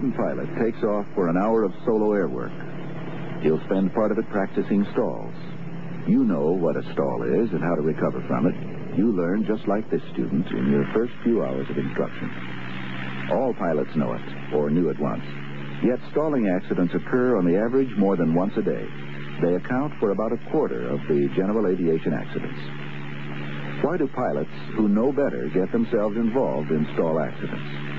student pilot takes off for an hour of solo air work. He'll spend part of it practicing stalls. You know what a stall is and how to recover from it. You learn just like this student in your first few hours of instruction. All pilots know it, or knew it once. Yet stalling accidents occur on the average more than once a day. They account for about a quarter of the general aviation accidents. Why do pilots who know better get themselves involved in stall accidents?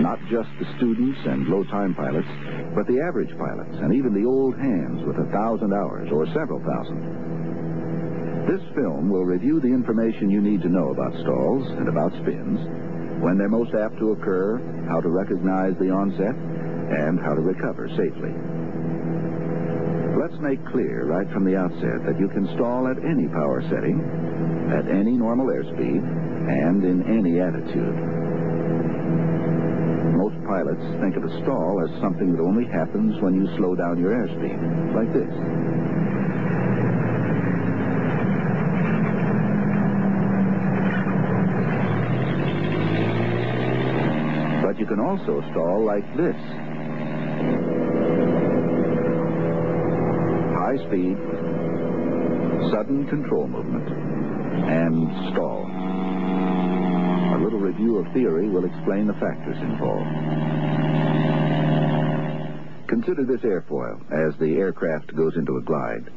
Not just the students and low-time pilots, but the average pilots and even the old hands with a thousand hours or several thousand. This film will review the information you need to know about stalls and about spins, when they're most apt to occur, how to recognize the onset, and how to recover safely. Let's make clear right from the outset that you can stall at any power setting, at any normal airspeed, and in any attitude pilots think of a stall as something that only happens when you slow down your airspeed, like this. But you can also stall like this. High speed, sudden control movement, and stall review of theory will explain the factors involved. Consider this airfoil as the aircraft goes into a glide.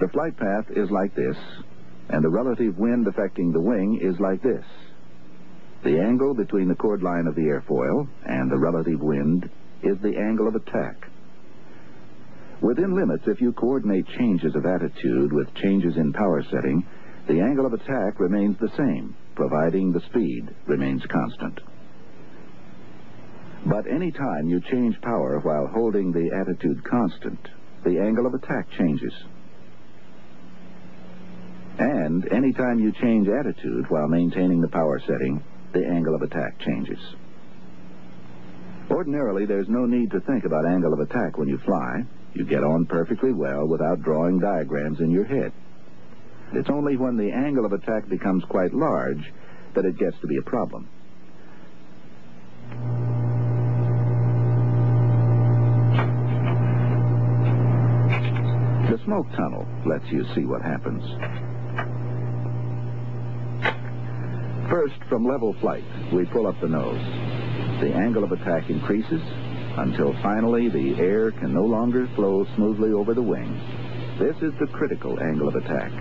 The flight path is like this, and the relative wind affecting the wing is like this. The angle between the chord line of the airfoil and the relative wind is the angle of attack. Within limits, if you coordinate changes of attitude with changes in power setting, the angle of attack remains the same providing the speed remains constant. But any time you change power while holding the attitude constant, the angle of attack changes. And any time you change attitude while maintaining the power setting, the angle of attack changes. Ordinarily, there's no need to think about angle of attack when you fly. You get on perfectly well without drawing diagrams in your head. It's only when the angle of attack becomes quite large that it gets to be a problem. The smoke tunnel lets you see what happens. First, from level flight, we pull up the nose. The angle of attack increases until finally the air can no longer flow smoothly over the wing. This is the critical angle of attack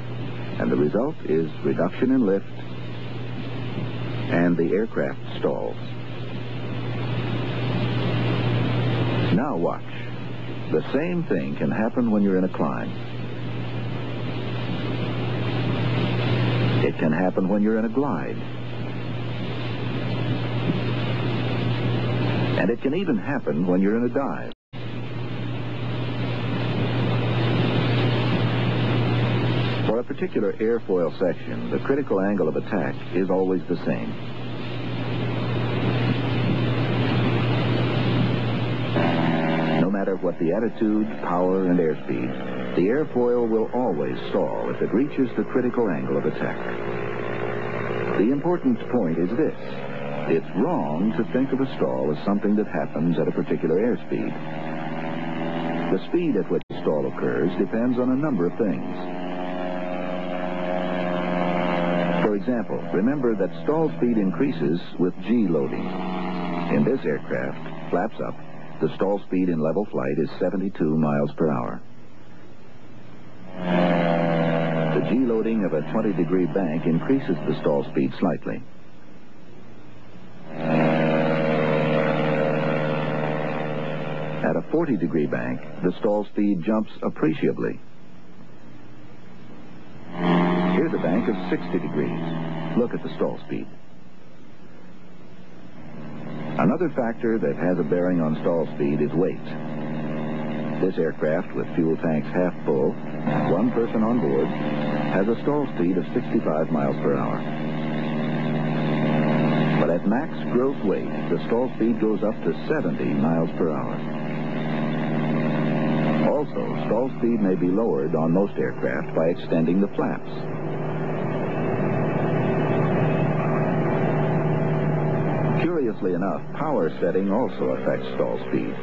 and the result is reduction in lift and the aircraft stalls. Now watch. The same thing can happen when you're in a climb. It can happen when you're in a glide. And it can even happen when you're in a dive. Particular airfoil section, the critical angle of attack is always the same. No matter what the attitude, power, and airspeed, the airfoil will always stall if it reaches the critical angle of attack. The important point is this. It's wrong to think of a stall as something that happens at a particular airspeed. The speed at which stall occurs depends on a number of things. For example, remember that stall speed increases with G loading. In this aircraft, flaps up, the stall speed in level flight is 72 miles per hour. The G loading of a 20 degree bank increases the stall speed slightly. At a 40 degree bank, the stall speed jumps appreciably. Here's a bank of 60 degrees. Look at the stall speed. Another factor that has a bearing on stall speed is weight. This aircraft, with fuel tanks half full, one person on board, has a stall speed of 65 miles per hour. But at max gross weight, the stall speed goes up to 70 miles per hour. Also, stall speed may be lowered on most aircraft by extending the flaps. Curiously enough, power setting also affects stall speed.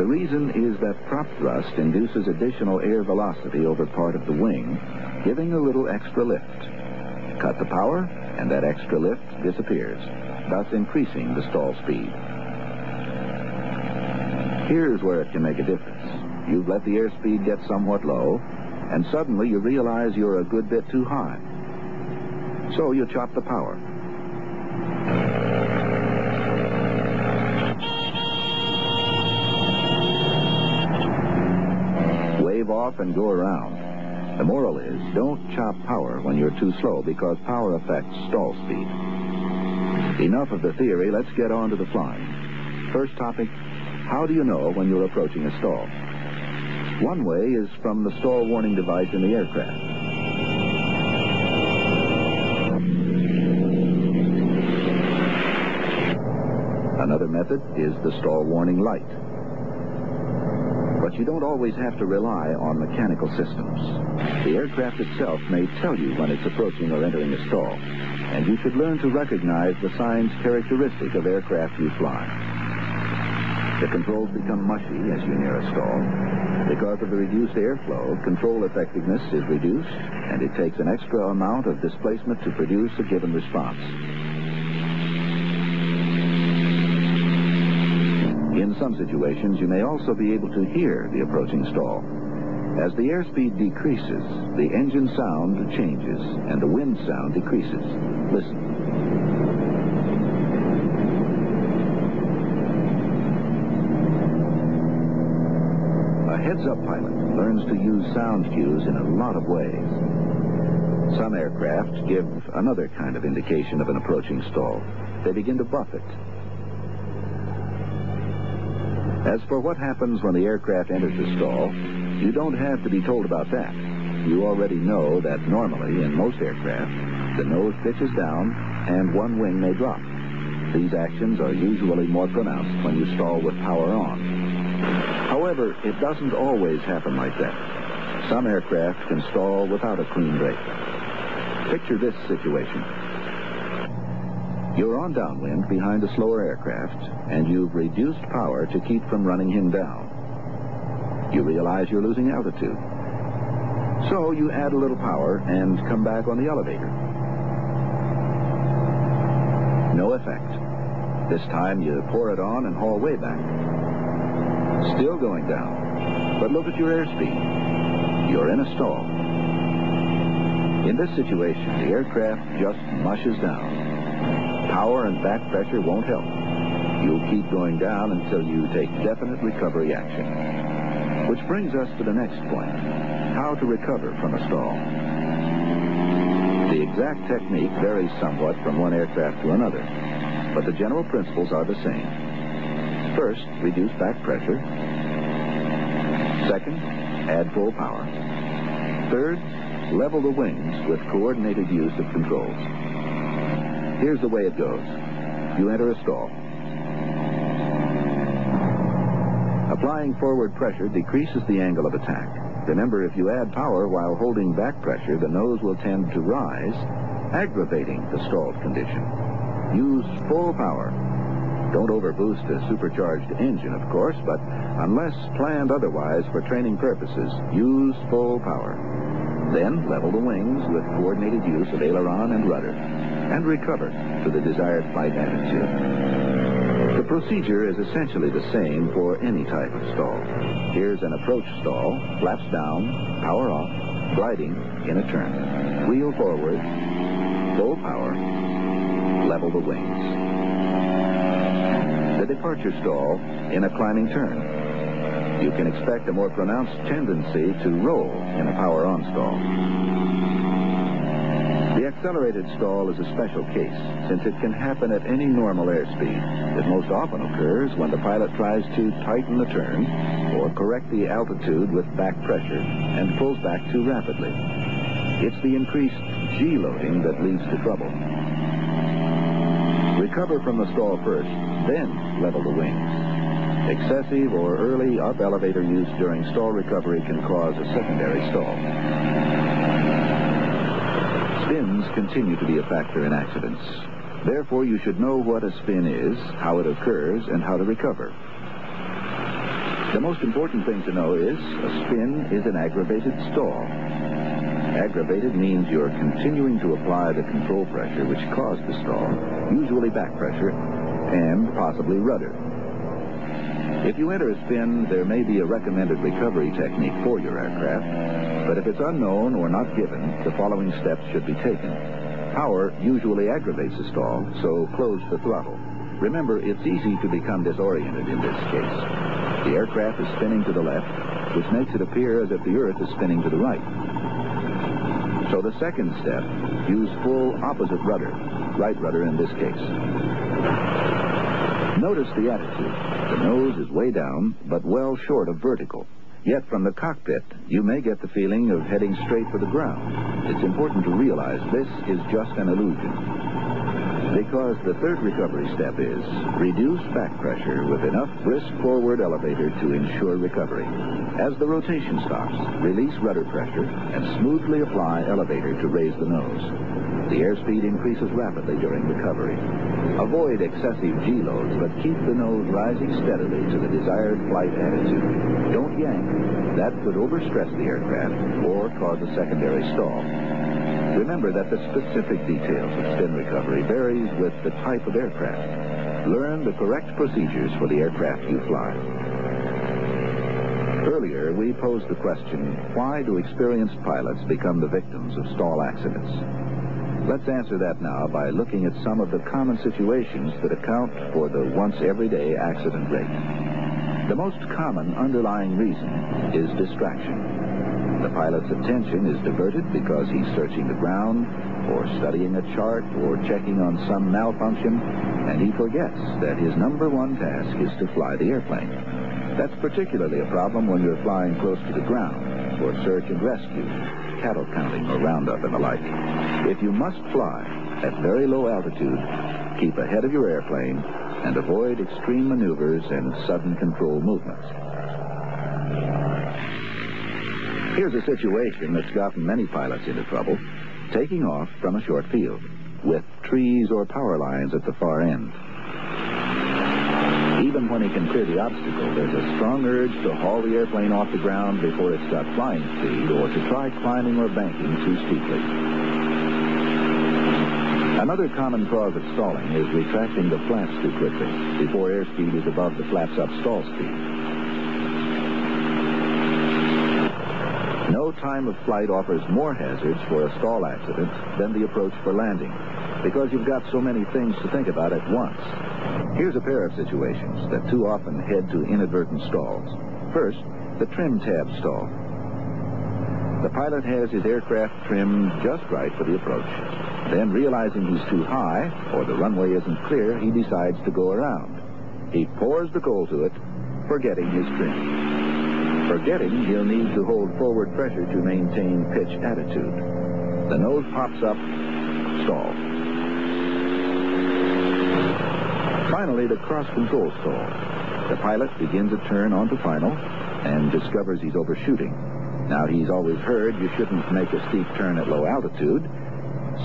The reason is that prop thrust induces additional air velocity over part of the wing, giving a little extra lift. Cut the power, and that extra lift disappears, thus increasing the stall speed. Here's where it can make a difference. You've let the airspeed get somewhat low, and suddenly you realize you're a good bit too high. So you chop the power. Off and go around. The moral is, don't chop power when you're too slow because power affects stall speed. Enough of the theory, let's get on to the flying. First topic, how do you know when you're approaching a stall? One way is from the stall warning device in the aircraft. Another method is the stall warning light. But you don't always have to rely on mechanical systems. The aircraft itself may tell you when it's approaching or entering a stall, and you should learn to recognize the signs characteristic of aircraft you fly. The controls become mushy as you near a stall. Because of the reduced airflow, control effectiveness is reduced, and it takes an extra amount of displacement to produce a given response. In some situations, you may also be able to hear the approaching stall. As the airspeed decreases, the engine sound changes, and the wind sound decreases. Listen. A heads-up pilot learns to use sound cues in a lot of ways. Some aircraft give another kind of indication of an approaching stall. They begin to buffet. As for what happens when the aircraft enters the stall, you don't have to be told about that. You already know that normally, in most aircraft, the nose pitches down and one wing may drop. These actions are usually more pronounced when you stall with power on. However, it doesn't always happen like that. Some aircraft can stall without a clean break. Picture this situation. You're on downwind behind a slower aircraft, and you've reduced power to keep from running him down. You realize you're losing altitude. So you add a little power and come back on the elevator. No effect. This time you pour it on and haul way back. Still going down. But look at your airspeed. You're in a stall. In this situation, the aircraft just mushes down. Power and back pressure won't help. You'll keep going down until you take definite recovery action. Which brings us to the next point. How to recover from a stall. The exact technique varies somewhat from one aircraft to another, but the general principles are the same. First, reduce back pressure. Second, add full power. Third, level the wings with coordinated use of controls. Here's the way it goes. You enter a stall. Applying forward pressure decreases the angle of attack. Remember, if you add power while holding back pressure, the nose will tend to rise, aggravating the stalled condition. Use full power. Don't overboost a supercharged engine, of course, but unless planned otherwise for training purposes, use full power. Then level the wings with coordinated use of aileron and rudder, and recover to the desired flight attitude. The procedure is essentially the same for any type of stall. Here's an approach stall, flaps down, power off, gliding in a turn. Wheel forward, full power, level the wings. The departure stall in a climbing turn. You can expect a more pronounced tendency to roll in a power-on stall. The accelerated stall is a special case, since it can happen at any normal airspeed. It most often occurs when the pilot tries to tighten the turn or correct the altitude with back pressure and pulls back too rapidly. It's the increased G loading that leads to trouble. Recover from the stall first, then level the wings. Excessive or early up elevator use during stall recovery can cause a secondary stall. Spins continue to be a factor in accidents. Therefore, you should know what a spin is, how it occurs, and how to recover. The most important thing to know is a spin is an aggravated stall. Aggravated means you're continuing to apply the control pressure which caused the stall, usually back pressure, and possibly rudder. If you enter a spin, there may be a recommended recovery technique for your aircraft, but if it's unknown or not given, the following steps should be taken. Power usually aggravates a stall, so close the throttle. Remember, it's easy to become disoriented in this case. The aircraft is spinning to the left, which makes it appear as if the Earth is spinning to the right. So the second step, use full opposite rudder, right rudder in this case. Notice the attitude. The nose is way down, but well short of vertical. Yet from the cockpit, you may get the feeling of heading straight for the ground. It's important to realize this is just an illusion. Because the third recovery step is reduce back pressure with enough brisk forward elevator to ensure recovery. As the rotation stops, release rudder pressure and smoothly apply elevator to raise the nose. The airspeed increases rapidly during recovery. Avoid excessive G-loads, but keep the nose rising steadily to the desired flight attitude. Don't yank. That could overstress the aircraft or cause a secondary stall. Remember that the specific details of spin recovery varies with the type of aircraft. Learn the correct procedures for the aircraft you fly. Earlier, we posed the question, why do experienced pilots become the victims of stall accidents? Let's answer that now by looking at some of the common situations that account for the once everyday accident rate. The most common underlying reason is distraction. The pilot's attention is diverted because he's searching the ground, or studying a chart, or checking on some malfunction, and he forgets that his number one task is to fly the airplane. That's particularly a problem when you're flying close to the ground for search and rescue, cattle counting or roundup and the like. If you must fly at very low altitude, keep ahead of your airplane and avoid extreme maneuvers and sudden control movements. Here's a situation that's gotten many pilots into trouble, taking off from a short field, with trees or power lines at the far end. Even when he can clear the obstacle, there's a strong urge to haul the airplane off the ground before it's got flying speed or to try climbing or banking too steeply. Another common cause of stalling is retracting the flaps too quickly before airspeed is above the flaps up stall speed. No time of flight offers more hazards for a stall accident than the approach for landing, because you've got so many things to think about at once. Here's a pair of situations that too often head to inadvertent stalls. First, the trim tab stall. The pilot has his aircraft trimmed just right for the approach. Then, realizing he's too high, or the runway isn't clear, he decides to go around. He pours the coal to it, forgetting his trim forgetting he'll need to hold forward pressure to maintain pitch attitude. The nose pops up, stall. Finally, the cross control stall. The pilot begins a turn onto final and discovers he's overshooting. Now, he's always heard you shouldn't make a steep turn at low altitude,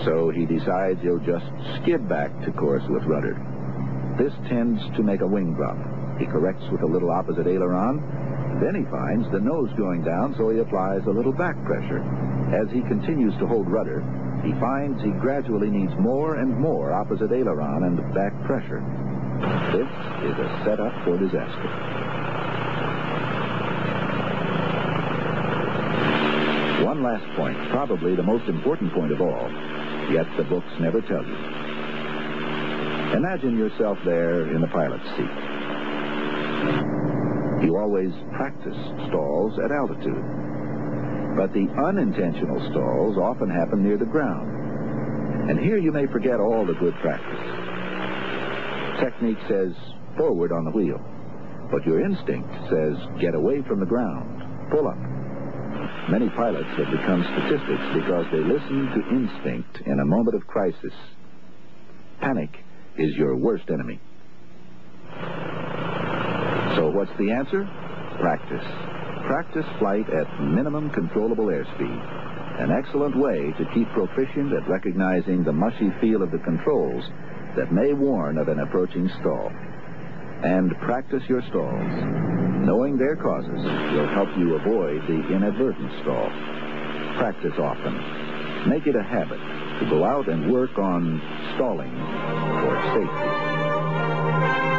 so he decides he'll just skid back to course with rudder. This tends to make a wing drop. He corrects with a little opposite aileron, then he finds the nose going down, so he applies a little back pressure. As he continues to hold rudder, he finds he gradually needs more and more opposite aileron and back pressure. This is a setup for disaster. One last point, probably the most important point of all, yet the books never tell you. Imagine yourself there in the pilot's seat. You always practice stalls at altitude. But the unintentional stalls often happen near the ground. And here you may forget all the good practice. Technique says forward on the wheel. But your instinct says get away from the ground, pull up. Many pilots have become statistics because they listen to instinct in a moment of crisis. Panic is your worst enemy. So what's the answer? Practice. Practice flight at minimum controllable airspeed. An excellent way to keep proficient at recognizing the mushy feel of the controls that may warn of an approaching stall. And practice your stalls. Knowing their causes will help you avoid the inadvertent stall. Practice often. Make it a habit to go out and work on stalling for safety.